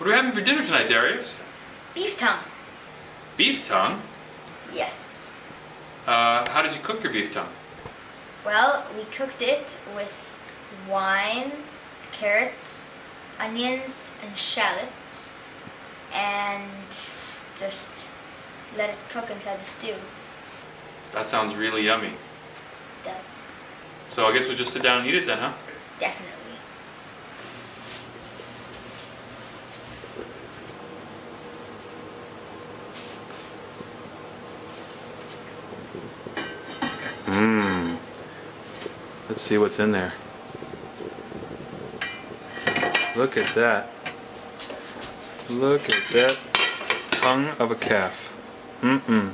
What are we having for dinner tonight, Darius? Beef tongue. Beef tongue? Yes. Uh, how did you cook your beef tongue? Well, we cooked it with wine, carrots, onions, and shallots, and just let it cook inside the stew. That sounds really yummy. It does. So I guess we'll just sit down and eat it then, huh? Definitely. Let's see what's in there. Look at that. Look at that tongue of a calf. Mm-mm.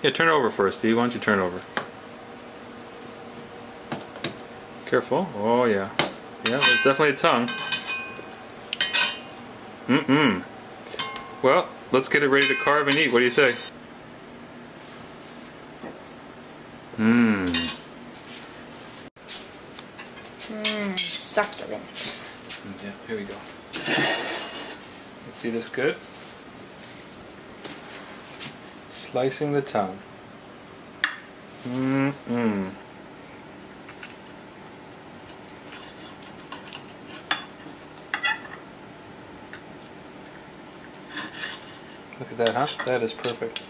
Yeah, turn it over first, Steve. Why don't you turn over? Careful. Oh, yeah. Yeah, there's definitely a tongue. Mm-mm. Well, let's get it ready to carve and eat. What do you say? Succulent. Yeah, here we go. You see this good? Slicing the tongue. Mmm. Look at that, huh? That is perfect.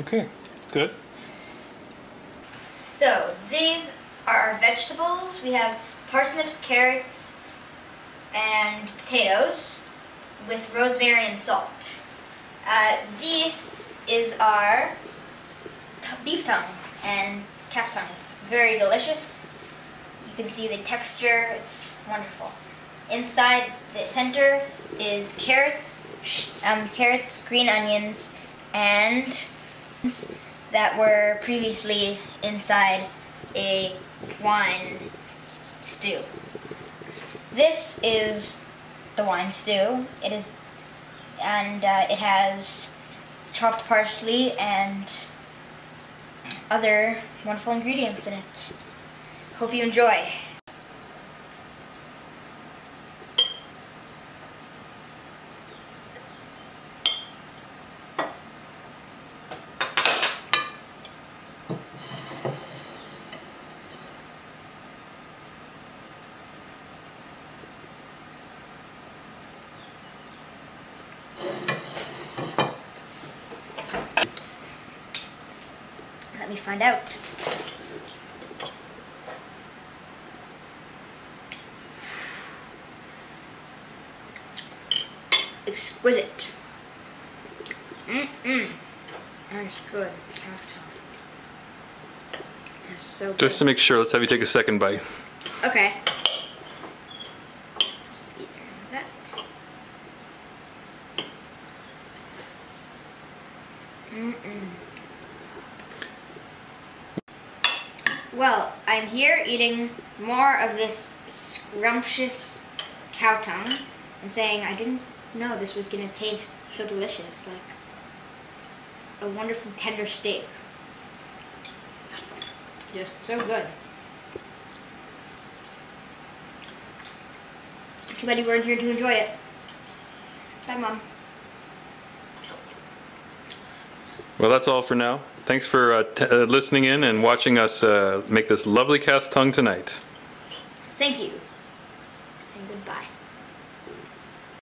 Okay, good. So, these are our vegetables. We have parsnips, carrots, and potatoes with rosemary and salt. Uh, this is our beef tongue and calf tongue. It's very delicious. You can see the texture, it's wonderful. Inside the center is carrots, um, carrots, green onions, and that were previously inside a wine stew. This is the wine stew. It is, and uh, it has chopped parsley and other wonderful ingredients in it. Hope you enjoy. Let me find out. Exquisite. Mm-mm. That's good. Calf tongue. That's so good. Just to make sure, let's have you take a second bite. Okay. Just. Mm-mm. Well, I'm here eating more of this scrumptious cow tongue and saying I didn't know this was gonna taste so delicious, like a wonderful tender steak. Just so good. Too bad you weren't here to enjoy it. Bye, Mom. Well, that's all for now. Thanks for uh, uh, listening in and watching us uh, make this lovely calf tongue tonight. Thank you.